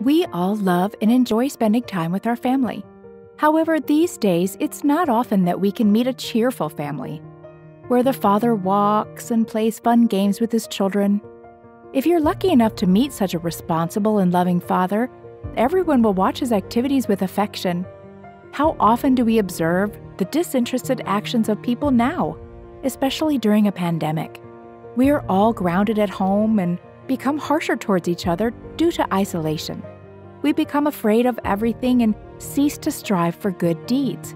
We all love and enjoy spending time with our family. However, these days, it's not often that we can meet a cheerful family, where the father walks and plays fun games with his children. If you're lucky enough to meet such a responsible and loving father, everyone will watch his activities with affection. How often do we observe the disinterested actions of people now, especially during a pandemic? We are all grounded at home and become harsher towards each other due to isolation. We become afraid of everything and cease to strive for good deeds.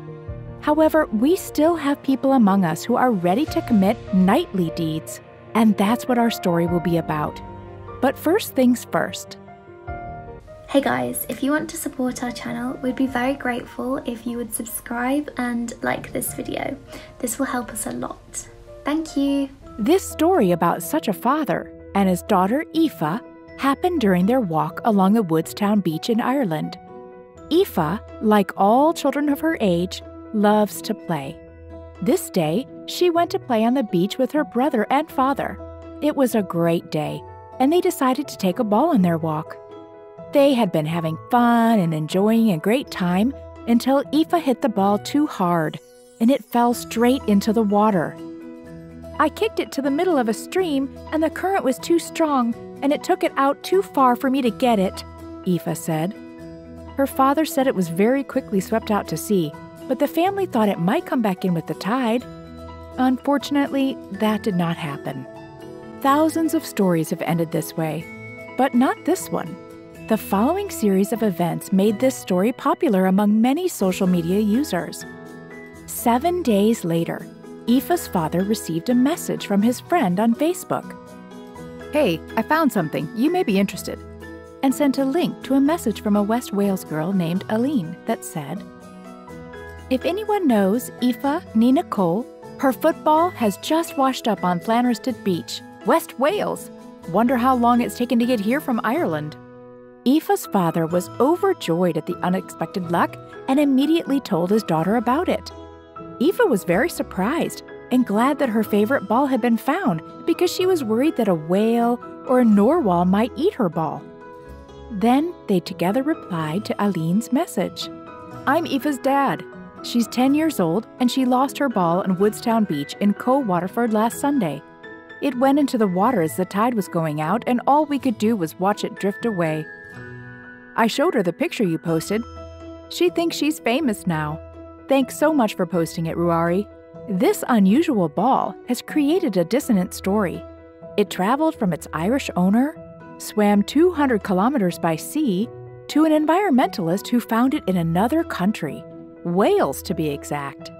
However, we still have people among us who are ready to commit knightly deeds, and that's what our story will be about. But first things first. Hey guys, if you want to support our channel, we'd be very grateful if you would subscribe and like this video. This will help us a lot. Thank you. This story about such a father and his daughter Aoife happened during their walk along the Woodstown beach in Ireland. Aoife, like all children of her age, loves to play. This day, she went to play on the beach with her brother and father. It was a great day, and they decided to take a ball on their walk. They had been having fun and enjoying a great time until Aoife hit the ball too hard, and it fell straight into the water. I kicked it to the middle of a stream, and the current was too strong, and it took it out too far for me to get it, Aoife said. Her father said it was very quickly swept out to sea, but the family thought it might come back in with the tide. Unfortunately, that did not happen. Thousands of stories have ended this way, but not this one. The following series of events made this story popular among many social media users. Seven days later, Aoife's father received a message from his friend on Facebook. Hey, I found something. You may be interested and sent a link to a message from a West Wales girl named Aline that said, If anyone knows Aoife Ni Niocaill, her football has just washed up on Llanrhystud Beach, West Wales. Wonder how long it's taken to get here from Ireland. Aoife's father was overjoyed at the unexpected luck and immediately told his daughter about it. Aoife was very surprised and glad that her favorite ball had been found because she was worried that a whale or a narwhal might eat her ball. Then they together replied to Aline's message. I'm Eva's dad. She's 10 years old and she lost her ball on Woodstown Beach in Co Waterford last Sunday. It went into the water as the tide was going out, and all we could do was watch it drift away. I showed her the picture you posted. She thinks she's famous now. Thanks so much for posting it, Ruari. This unusual ball has created a dissonant story. It traveled from its Irish owner swam 200 kilometers by sea to an environmentalist who found it in another country, Wales to be exact.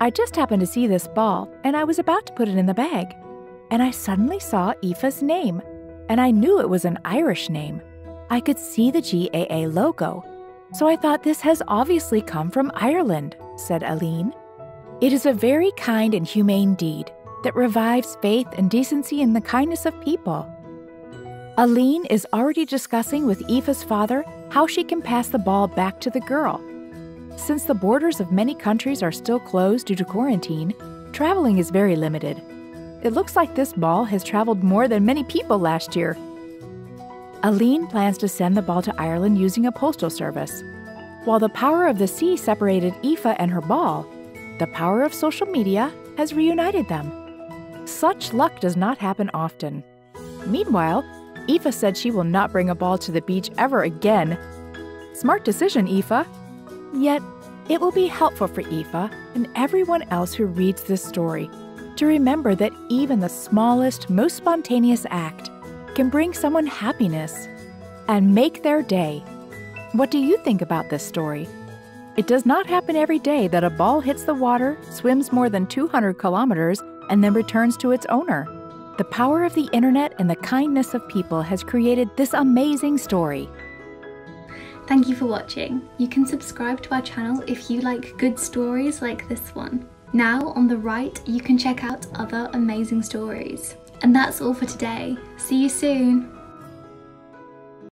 I just happened to see this ball and I was about to put it in the bag. And I suddenly saw Aoife's name, and I knew it was an Irish name. I could see the GAA logo, so I thought this has obviously come from Ireland, said Aline. It is a very kind and humane deed that revives faith and decency in the kindness of people. Aline is already discussing with Eva's father how she can pass the ball back to the girl. Since the borders of many countries are still closed due to quarantine, traveling is very limited. It looks like this ball has traveled more than many people last year. Aline plans to send the ball to Ireland using a postal service. While the power of the sea separated Aoife and her ball, the power of social media has reunited them. Such luck does not happen often. Meanwhile, Aoife said she will not bring a ball to the beach ever again. Smart decision, Aoife. Yet, it will be helpful for Aoife and everyone else who reads this story to remember that even the smallest, most spontaneous act can bring someone happiness and make their day. What do you think about this story? It does not happen every day that a ball hits the water, swims more than 200 kilometers, and then returns to its owner. The power of the internet and the kindness of people has created this amazing story. Thank you for watching. You can subscribe to our channel if you like good stories like this one. Now on the right, you can check out other amazing stories. And that's all for today. See you soon.